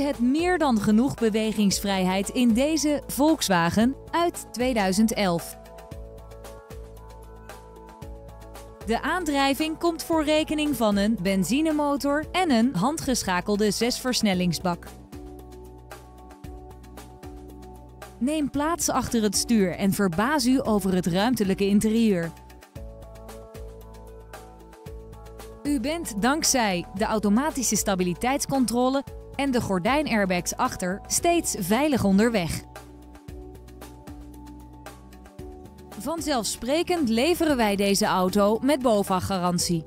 het meer dan genoeg bewegingsvrijheid in deze Volkswagen uit 2011. De aandrijving komt voor rekening van een benzinemotor en een handgeschakelde zesversnellingsbak. Neem plaats achter het stuur en verbaas u over het ruimtelijke interieur. U bent dankzij de automatische stabiliteitscontrole en de gordijnairbags achter steeds veilig onderweg. Vanzelfsprekend leveren wij deze auto met BOVAG-garantie.